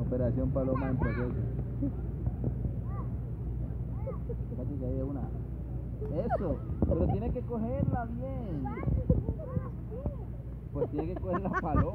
Operación Paloma en proceso. Casi que hay una. Eso, pero tiene que cogerla bien. Pues tiene que coger la paloma.